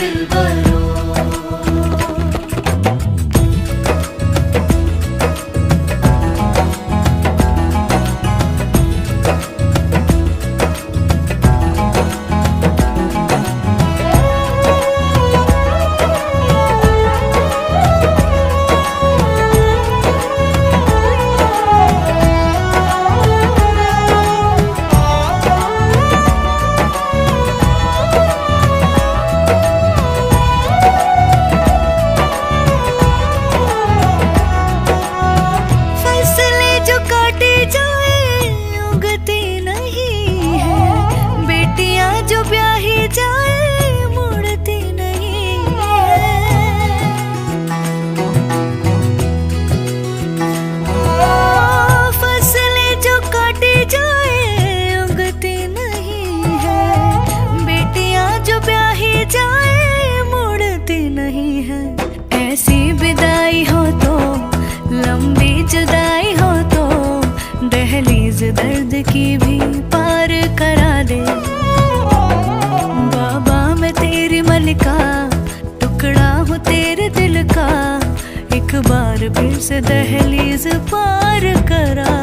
दिल बरो दर्द की भी पार करा दे। बाबा, मैं तेरी मलिका टुकड़ा हूँ, तेरे दिल का। एक बार फिर से दहलीज पार करा।